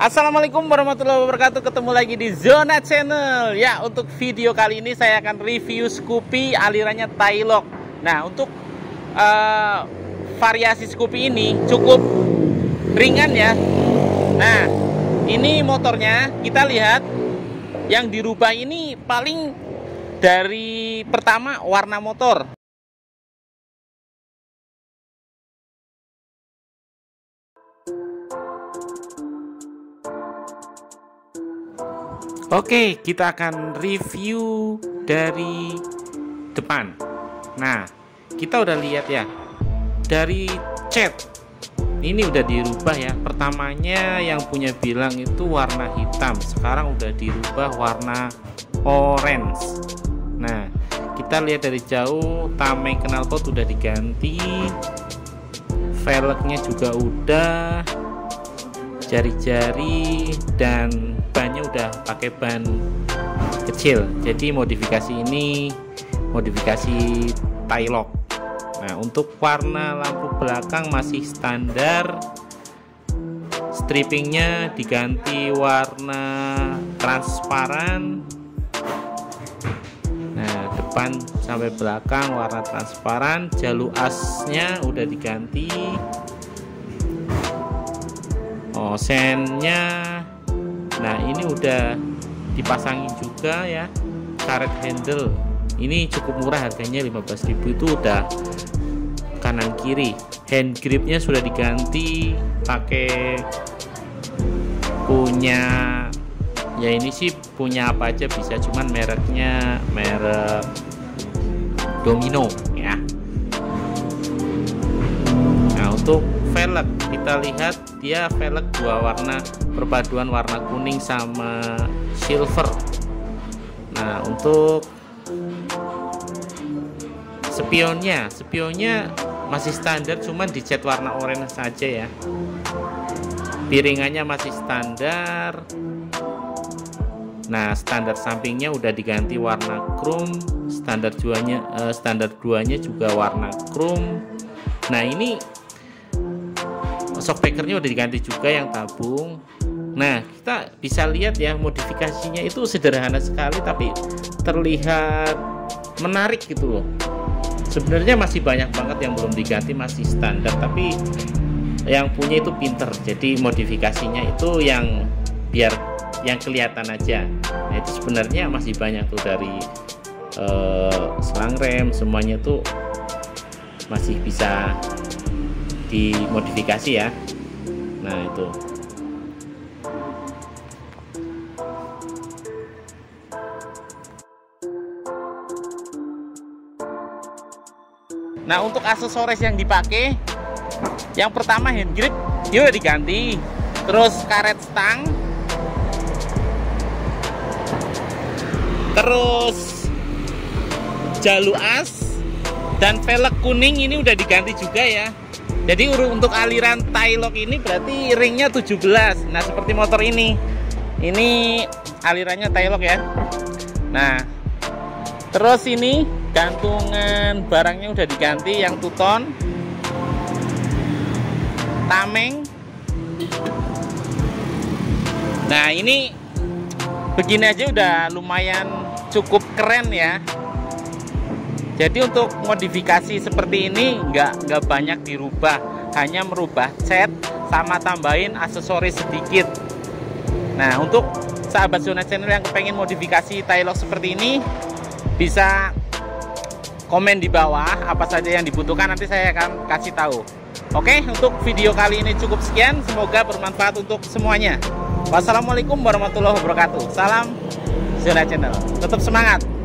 Assalamualaikum warahmatullahi wabarakatuh. Ketemu lagi di Zona Channel. Ya untuk video kali ini saya akan review Scoopy alirannya Tailok Nah untuk uh, variasi Scoopy ini cukup ringan ya. Nah ini motornya. Kita lihat. Yang dirubah ini paling dari pertama warna motor Oke, kita akan review dari depan. Nah, kita udah lihat ya. Dari cat ini udah dirubah ya. Pertamanya yang punya bilang itu warna hitam, sekarang udah dirubah warna orange. Nah, kita lihat dari jauh tameng knalpot udah diganti. Velgnya juga udah jari-jari dan bannya udah pakai ban kecil. Jadi modifikasi ini modifikasi tie lock nah untuk warna lampu belakang masih standar. Strippingnya diganti warna transparan. Nah depan sampai belakang warna transparan. Jalur asnya udah diganti. Osennya nah ini udah dipasangin juga ya karet handle. Ini cukup murah harganya 15.000 itu udah kanan kiri. Hand gripnya sudah diganti pakai punya ya ini sih punya apa aja bisa cuman mereknya merek domino ya. Nah untuk velg kita lihat dia velg dua warna perpaduan warna kuning sama silver. Nah untuk spionnya spionnya masih standar cuman dicat warna oranye saja ya. Piringannya masih standar. Nah standar sampingnya udah diganti warna chrome standar duanya eh, standar duanya juga warna chrome. Nah ini shockbreakernya udah diganti juga yang tabung. Nah kita bisa lihat ya modifikasinya itu sederhana sekali tapi terlihat menarik gitu loh. Sebenarnya masih banyak banget yang belum diganti masih standar tapi yang punya itu pinter. Jadi modifikasinya itu yang biar yang kelihatan aja. Nah itu sebenarnya masih banyak tuh dari uh, selang rem semuanya tuh masih bisa dimodifikasi ya. Nah itu. Nah untuk aksesoris yang dipakai yang pertama hand grip dia udah diganti. Terus karet stang. Terus jalur as dan velg kuning ini udah diganti juga ya jadi untuk aliran tie lock ini berarti ringnya 17 nah seperti motor ini. Ini alirannya tie lock ya. Nah terus ini gantungan barangnya udah diganti yang tuton tameng. Nah ini begini aja udah lumayan cukup keren ya jadi untuk modifikasi seperti ini nggak nggak banyak dirubah, hanya merubah cat sama tambahin aksesoris sedikit. Nah untuk sahabat zona channel yang pengen modifikasi Tailok seperti ini bisa komen di bawah apa saja yang dibutuhkan nanti saya akan kasih tahu. Oke untuk video kali ini cukup sekian semoga bermanfaat untuk semuanya. Wassalamualaikum warahmatullahi wabarakatuh. Salam Zona Channel. Tetap semangat.